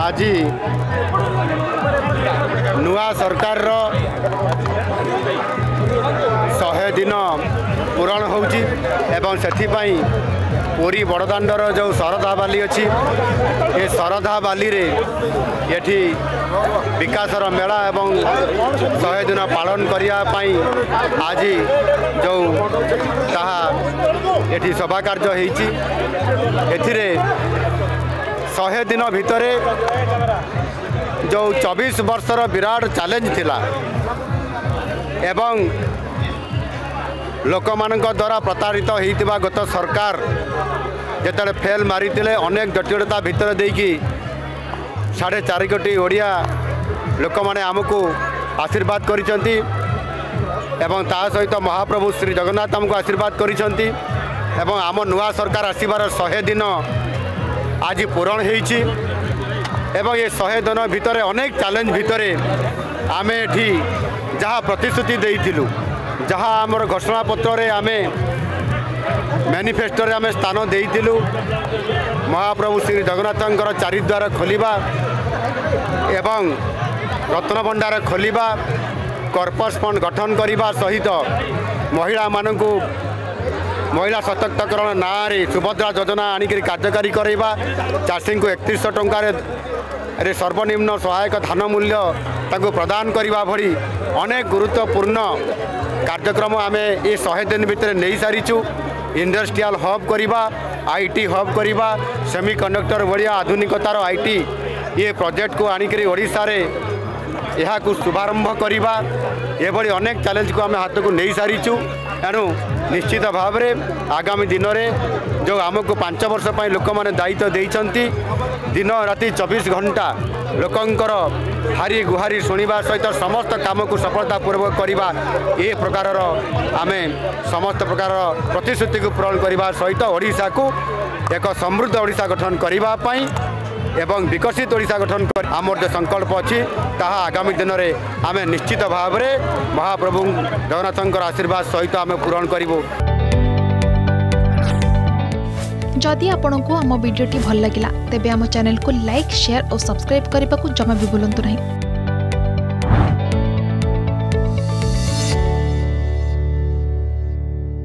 ଆଜି ନୂଆ ସରକାରର ଶହେ ଦିନ ପୂରଣ ହେଉଛି ଏବଂ ସେଥିପାଇଁ ପୁରୀ ବଡ଼ଦାଣ୍ଡର ଯେଉଁ ଶରଧା ବାଲି ଅଛି ଏ ଶରଧା ବାଲିରେ ଏଠି ବିକାଶର ମେଳା ଏବଂ ଶହେ ଦିନ ପାଳନ କରିବା ପାଇଁ ଆଜି ଯେଉଁ ତାହା ଏଠି ସଭା କାର୍ଯ୍ୟ ହେଇଛି। ଏଥିରେ ଶହେ ଦିନ ଭିତରେ ଯେଉଁ ଚବିଶ ବର୍ଷର ବିରାଟ ଚ୍ୟାଲେଞ୍ଜ ଥିଲା ଏବଂ ଲୋକମାନଙ୍କ ଦ୍ୱାରା ପ୍ରତାରିତ ହୋଇଥିବା ଗତ ସରକାର ଯେତେବେଳେ ଫେଲ୍ ମାରିଥିଲେ ଅନେକ ଜଟିଳତା ଭିତରେ ଦେଇକି ସାଢ଼େ ଚାରି କୋଟି ଓଡ଼ିଆ ଲୋକମାନେ ଆମକୁ ଆଶୀର୍ବାଦ କରିଛନ୍ତି ଏବଂ ତା ସହିତ ମହାପ୍ରଭୁ ଶ୍ରୀ ଜଗନ୍ନାଥ ଆମକୁ ଆଶୀର୍ବାଦ କରିଛନ୍ତି ଏବଂ ଆମ ନୂଆ ସରକାର ଆସିବାର ଶହେ ଦିନ ଆଜି ପୂରଣ ହେଇଛି ଏବଂ ଏ ଶହେ ଦିନ ଭିତରେ ଅନେକ ଚ୍ୟାଲେଞ୍ଜ ଭିତରେ ଆମେ ଏଠି ଯାହା ପ୍ରତିଶ୍ରୁତି ଦେଇଥିଲୁ ଯାହା ଆମର ଘୋଷଣାପତ୍ରରେ ଆମେ ମ୍ୟାନିଫେଷ୍ଟୋରେ ଆମେ ସ୍ଥାନ ଦେଇଥିଲୁ ମହାପ୍ରଭୁ ଶ୍ରୀ ଜଗନ୍ନାଥଙ୍କର ଚାରିଦ୍ୱାର ଖୋଲିବା ଏବଂ ରତ୍ନଭଣ୍ଡାର ଖୋଲିବା କର୍ପସ୍ ଫଣ୍ଡ ଗଠନ କରିବା ସହିତ ମହିଳାମାନଙ୍କୁ ମହିଳା ସଶକ୍ତିକରଣ ନାଁରେ ସୁଭଦ୍ରା ଯୋଜନା ଆଣିକରି କାର୍ଯ୍ୟକାରୀ କରାଇବା ଚାଷୀଙ୍କୁ ଏକତିରିଶହ ଟଙ୍କାରେ ରେ ସର୍ବନିମ୍ନ ସହାୟକ ଧାନ ମୂଲ୍ୟ ତାଙ୍କୁ ପ୍ରଦାନ କରିବା ଭଳି ଅନେକ ଗୁରୁତ୍ୱପୂର୍ଣ୍ଣ କାର୍ଯ୍ୟକ୍ରମ ଆମେ ଏ ଶହେ ଦିନ ଭିତରେ ନେଇସାରିଛୁ ଇଣ୍ଡଷ୍ଟ୍ରିଆଲ ହବ୍ କରିବା ଆଇ ଟି ହବ୍ କରିବା ସେମି କଣ୍ଡକ୍ଟର ଭଳିଆ ଆଧୁନିକତାର ଆଇ ଟି ଇଏ ପ୍ରୋଜେକ୍ଟକୁ ଆଣିକରି ଓଡ଼ିଶାରେ ଏହାକୁ ଶୁଭାରମ୍ଭ କରିବା। ଏଭଳି ଅନେକ ଚ୍ୟାଲେଞ୍ଜକୁ ଆମେ ହାତକୁ ନେଇସାରିଛୁ ଏଣୁ ନିଶ୍ଚିତ ଭାବରେ ଆଗାମୀ ଦିନରେ ଯେଉଁ ଆମକୁ ପାଞ୍ଚ ବର୍ଷ ପାଇଁ ଲୋକମାନେ ଦାୟିତ୍ୱ ଦେଇଛନ୍ତି ଦିନ ରାତି ଚବିଶ ଘଣ୍ଟା ଲୋକଙ୍କର ହାରି ଗୁହାରି ଶୁଣିବା ସହିତ ସମସ୍ତ କାମକୁ ସଫଳତାପୂର୍ବକ କରିବା ଏ ପ୍ରକାରର ଆମେ ସମସ୍ତ ପ୍ରକାରର ପ୍ରତିଶ୍ରୁତିକୁ ପୂରଣ କରିବା ସହିତ ଓଡ଼ିଶାକୁ ଏକ ସମୃଦ୍ଧ ଓଡ଼ିଶା ଗଠନ କରିବା ପାଇଁ এবং বিকশিত ওড়িশা গঠন করে আমার যে সংকল্প অছি। তাহা আগামী দিনরে আমি নিশ্চিত ভাবে মহাপ্রভু জগন্নাথঙ্কর আশীর্বাদ সহিত আমি পূরণ করিবু। যদি আপনার আমার ভিডিওটি ভালো লাগিলা তেবে আমার চ্যানেলকে লাইক শেয়ার ও সবসক্রাইব করা জমা বি ভুলতু না